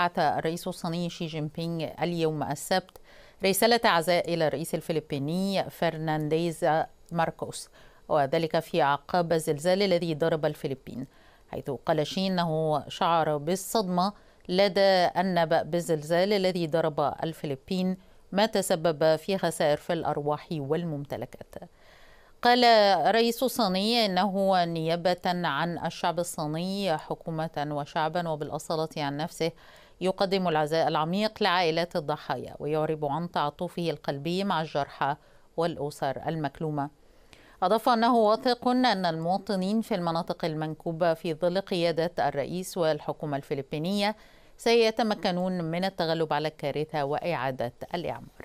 بعث الرئيس الصيني شي جين بينغ اليوم السبت رسالة عزاء إلى الرئيس الفلبيني فرنانديز ماركوس وذلك في أعقاب الزلزال الذي ضرب الفلبين حيث قال شي أنه شعر بالصدمة لدى النبأ بالزلزال الذي ضرب الفلبين ما تسبب في خسائر في الأرواح والممتلكات. قال رئيس الصيني إنه نيابة عن الشعب الصيني حكومة وشعبا وبالأصالة عن نفسه يقدم العزاء العميق لعائلات الضحايا ويعرب عن تعاطفه القلبي مع الجرحى والأسر المكلومة. أضاف أنه واثق أن المواطنين في المناطق المنكوبة في ظل قيادة الرئيس والحكومة الفلبينية سيتمكنون من التغلب على الكارثة وإعادة الإعمار.